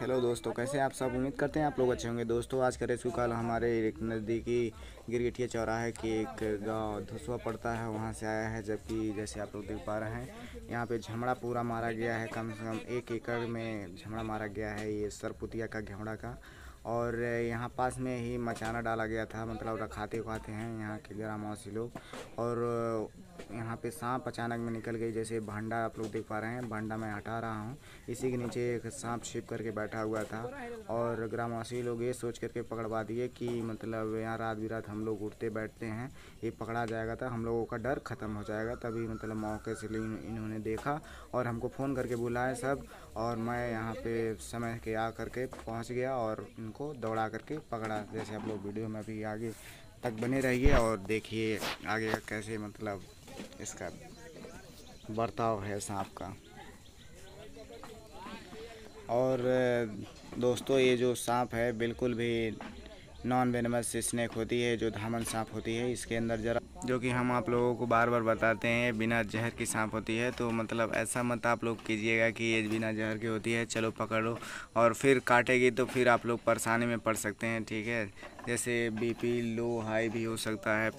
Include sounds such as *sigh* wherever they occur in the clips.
Hello दोस्तों, कैसे आप सब? उम्मीद करते हैं आप लोग अच्छे होंगे। दोस्तों, आज का रेस्क्यू कॉल हमारे एक नज़दीकी गिरगिटिया चौराहे की एक गाँव धुसवा पड़ता है। वहाँ से आया है, जबकि जैसे आप लोग देख पा रहे हैं, यहाँ पे झमड़ा पूरा मारा गया है। कम से कम एक एकड़ में झमड़ा मारा गया है, ये सरपुतिया का, घेवड़ा का। और यहाँ पास में ही मचाना डाला गया था मतलब रखाते उखाते हैं यहाँ के ग्रामवासी लोग। और यहाँ पे सांप अचानक में निकल गई, जैसे भांडा आप लोग देख पा रहे हैं, भांडा मैं हटा रहा हूँ। इसी के नीचे एक सांप छिप करके बैठा हुआ था और ग्रामवासी लोग ये सोच करके पकड़वा दिए कि मतलब यहाँ रात बिरात हम लोग उठते बैठते हैं, ये पकड़ा जाएगा तो हम लोगों का डर ख़त्म हो जाएगा। तभी मतलब मौके से इन्होंने देखा और हमको फ़ोन करके बुलाए सब और मैं यहाँ पे समय के आ करके पहुँच गया और दौड़ा करके पकड़ा। जैसे आप लोग वीडियो में अभी आगे तक बने रहिए और देखिए आगे का कैसे मतलब इसका बर्ताव है सांप का। और दोस्तों ये जो सांप है, बिल्कुल भी नॉन वेनमस स्नैक होती है, जो धामन सांप होती है, इसके अंदर जरा जो कि हम आप लोगों को बार बार बताते हैं बिना जहर की सांप होती है। तो मतलब ऐसा मत आप लोग कीजिएगा कि ये बिना जहर की होती है। चलो पकड़ो और फिर काटेगी तो फिर आप लोग परेशानी में पड़ सकते हैं, ठीक है? जैसे बीपी, लो, हाई भी हो सकता है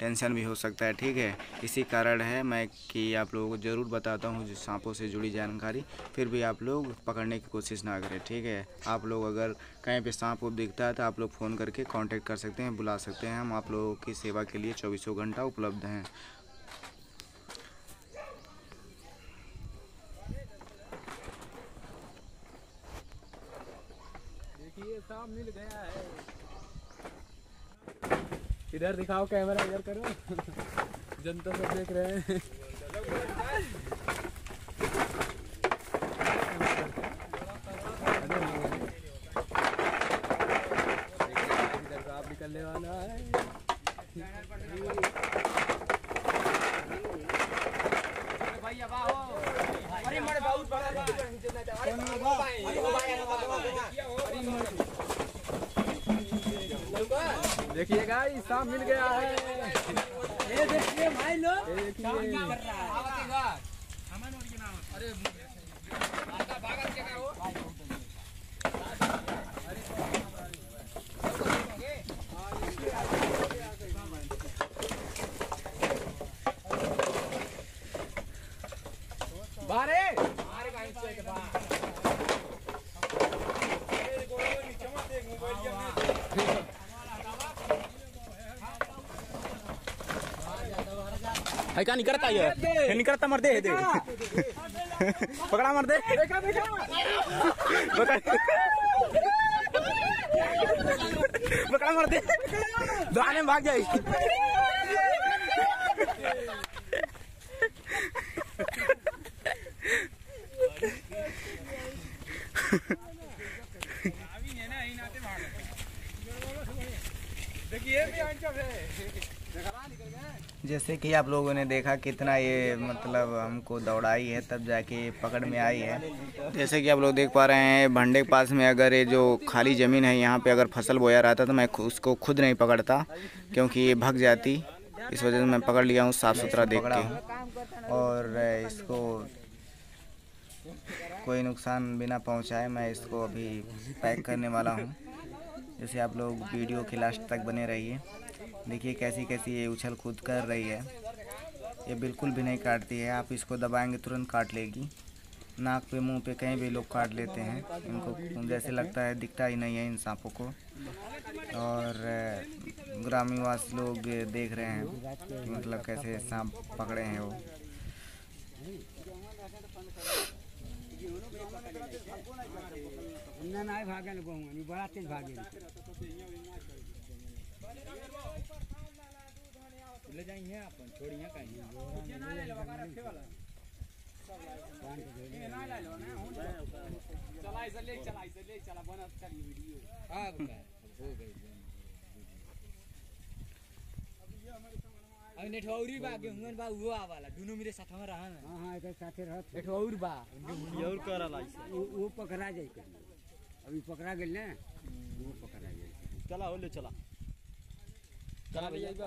टेंशन भी हो सकता है, ठीक है? इसी कारण है मैं कि आप लोगों को ज़रूर बताता हूँ सांपों से जुड़ी जानकारी, फिर भी आप लोग पकड़ने की कोशिश ना करें, ठीक है? आप लोग अगर कहीं पे सांप उप दिखता है तो आप लोग फ़ोन करके कांटेक्ट कर सकते हैं, बुला सकते हैं हम, आप लोगों की सेवा के लिए चौबीसों घंटा उपलब्ध हैं। देखिए सांप मिल गया है। इधर दिखाओ कैमरा इधर करो। जनता सब देख रहे हैं। इधर आप निकलने वाला है अरे मरे बहुत बड़ा देखिए गाइस सांप मिल गया है। ये देखिए भाई लोग क्या कर रहा है? अरे भागत क्या हो बारे बारे का हिस्सा के बाहर है क्या नहीं करता ये नहीं करता मर दे। दे पकड़ा मर दे। पकड़ पकड़ा मर दे। दुआने भाग जाए। देखिए भी आंचल है। जैसे कि आप लोगों ने देखा कितना ये मतलब हमको दौड़ाई है, तब जाके पकड़ में आई है। जैसे कि आप लोग देख पा रहे हैं, भंडे के पास में अगर ये जो खाली ज़मीन है, यहाँ पे अगर फ़सल बोया रहता तो मैं उसको खुद नहीं पकड़ता, क्योंकि ये भग जाती। इस वजह से मैं पकड़ लिया हूँ साफ़ सुथरा देख के। और इसको कोई नुकसान बिना पहुँचाए मैं इसको अभी पैक करने वाला हूँ। जैसे आप लोग वीडियो के लास्ट तक बने रहिए। देखिए कैसी कैसी ये उछल कूद कर रही है। ये बिल्कुल भी नहीं काटती है। आप इसको दबाएँगे, तुरंत काट लेगी। नाक पे, मुँह पे कहीं भी लोग काट लेते हैं। इनको जैसे लगता है, दिखता ही नहीं है इन सांपों को। और ग्रामीणवासी लोग देख रहे हैं कि मतलब कैसे सांप पकड़े हैं वो। भागे बड़ा तेज भागे ले जाएँगे अपन छोड़िए कहीं चला इसे ले चला इसे ले चला बना चली वीडियो। हाँ हो गई अब नेठौरी बा गेहुंगन बा उहो आवाला दुनो मेरे साथ में रहा ना। हाँ हाँ एक साथे रहत नेठौर बा। और करला वो वो पकड़ा जाए कहीं। अभी पकड़ा गेल ना वो पकड़ा जाए चला हो ले चला। चला भैया। बा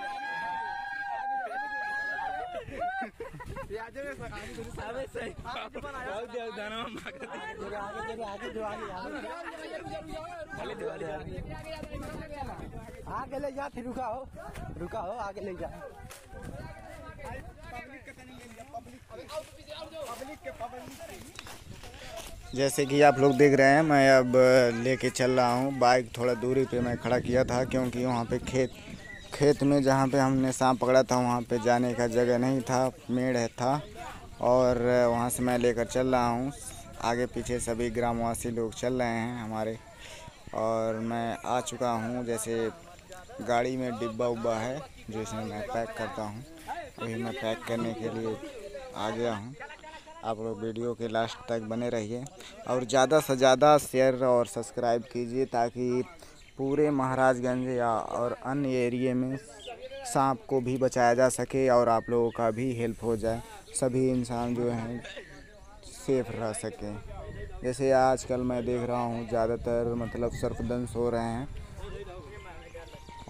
है आगे ले जा फिर रुका हो रुका हो आगे ले जा जैसे कि आप लोग देख रहे हैं मैं अब लेके चल रहा हूँ बाइक थोड़ा दूरी पे मैं खड़ा किया था क्योंकि वहाँ पे खेत खेत में जहाँ पे हमने सांप पकड़ा था, वहाँ पे जाने का जगह नहीं था मेड़ है था और वहाँ से मैं लेकर चल रहा हूँ। आगे पीछे सभी ग्रामवासी लोग चल रहे हैं हमारे और मैं आ चुका हूँ। जैसे गाड़ी में डिब्बा उब्बा है जो इसमें मैं पैक करता हूँ। वही मैं पैक करने के लिए आ गया हूँ। आप लोग वीडियो के लास्ट तक बने रहिए और ज़्यादा से ज़्यादा शेयर और सब्सक्राइब कीजिए ताकि पूरे महाराजगंज या और अन्य एरिए में सांप को भी बचाया जा सके और आप लोगों का भी हेल्प हो जाए, सभी इंसान जो हैं सेफ़ रह सकें। जैसे आजकल मैं देख रहा हूँ, ज़्यादातर मतलब सर्पदंश हो रहे हैं।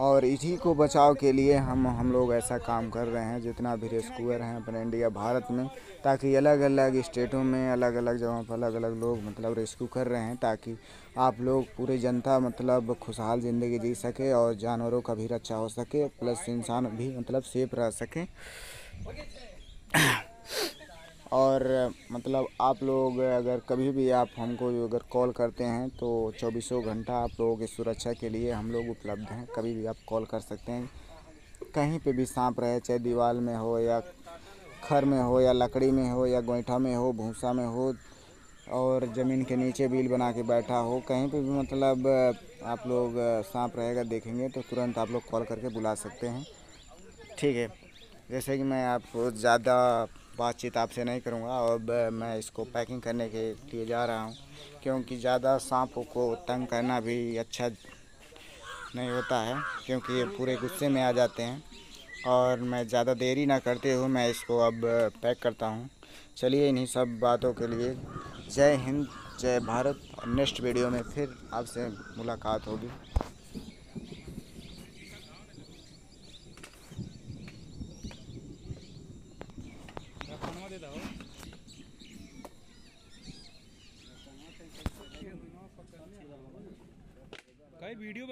और इसी को बचाव के लिए हम हम लोग ऐसा काम कर रहे हैं, जितना भी रेस्क्यूअर हैं अपने इंडिया भारत में, ताकि अलग अलग स्टेटों में अलग अलग जगहों पर अलग अलग लोग मतलब रेस्क्यू कर रहे हैं, ताकि आप लोग पूरी जनता मतलब खुशहाल ज़िंदगी जी सके और जानवरों का भी रक्षा हो सके प्लस इंसान भी मतलब सेफ़ रह सके। और मतलब आप लोग अगर कभी भी आप हमको अगर कॉल करते हैं तो चौबीसों घंटा आप लोगों की सुरक्षा के लिए हम लोग उपलब्ध हैं। कभी भी आप कॉल कर सकते हैं। कहीं पे भी सांप रहे, चाहे दीवार में हो या खर में हो या लकड़ी में हो या गोईठा में हो, भूसा में हो और ज़मीन के नीचे बिल बना के बैठा हो, कहीं पे भी मतलब आप लोग सांप रहेगा देखेंगे तो तुरंत आप लोग कॉल करके बुला सकते हैं। ठीक है। जैसे कि मैं आपको ज़्यादा बातचीत आपसे नहीं करूँगा अब मैं इसको पैकिंग करने के लिए जा रहा हूँ, क्योंकि ज़्यादा सांपों को तंग करना भी अच्छा नहीं होता है, क्योंकि ये पूरे गुस्से में आ जाते हैं। और मैं ज़्यादा देरी ना करते हुए मैं इसको अब पैक करता हूँ। चलिए इन्हीं सब बातों के लिए जय हिंद, जय भारत। नेक्स्ट वीडियो में फिर आपसे मुलाकात होगी।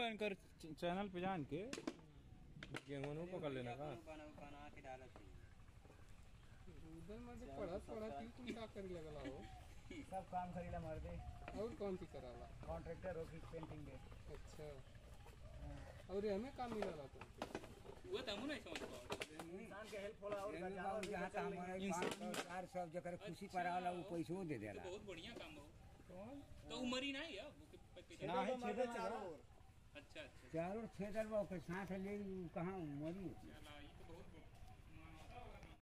कई वीडियो बैन कर चैनल पे जान के गेहूँ पकड़ लेना का पढ़त पढ़त ही तुम का करी लगला हो *laughs* सब काम करीला मर दे और कौन सी कराला कॉन्ट्रैक्टर हो की पेंटिंग के अच्छा। और ये हमें काम मिला तो? जहाँ तक हमारे पाँच सौ चार सौ जकर खुशी पड़ाला वो पैसो दे देला। चारों छेदल वो के साथ ले कहाँ मरी